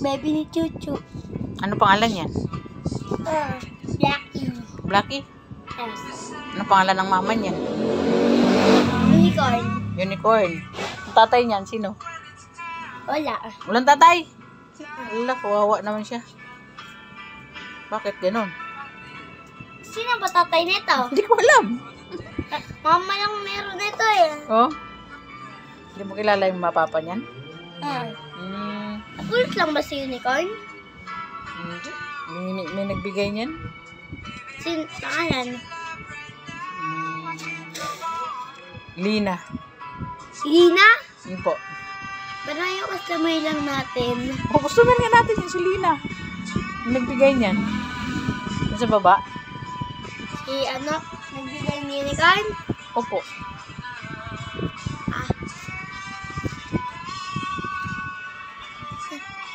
Baby ni Chuchu. Ano pangalan yan? Uh, Blackie. Blackie? Yes. Ano pangalan ng mama niya? Unicorn. Unicorn. Ang tatay niyan, sino? Wala. Walang tatay. Wala, kawawa naman siya. Bakit ganon? Sino ba tatay nito? Hindi ko alam. Mama lang meron nito eh. Oh? Hindi mo kilala yung mapapa niyan? Ah. Hmm. Kulit lang ba si Unicorn? Hindi. May, may nagbigay niyan? Sin pangalan? Hmm. Lina. Lina? Yun po. Pero yung customer lang natin. Oh, customer nga natin yung si Lina. Nagbigay niyan. Sa baba? Si ano? Nagbigay ni Unicorn? Opo. Gracias.